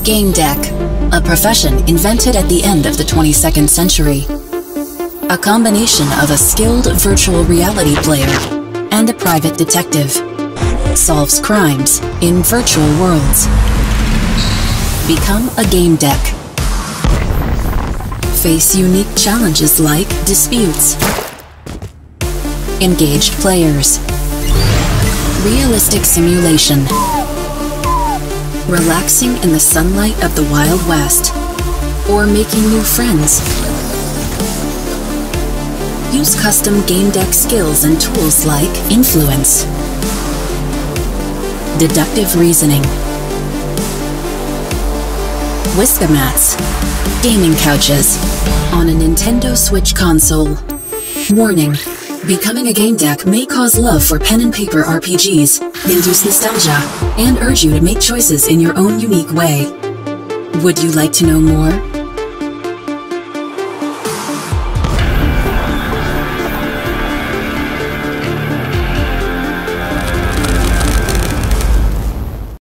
Gamedec, a profession invented at the end of the 22nd century. A combination of a skilled virtual reality player and a private detective solves crimes in virtual worlds. Become a Gamedec. Face unique challenges like disputes, engaged players, realistic simulation, relaxing in the sunlight of the Wild West, or making new friends. Use custom Gamedec skills and tools like influence, deductive reasoning, Whiskamats, gaming couches, on a Nintendo Switch console. Warning. Becoming a Gamedec may cause love for pen and paper RPGs, induce nostalgia, and urge you to make choices in your own unique way. Would you like to know more?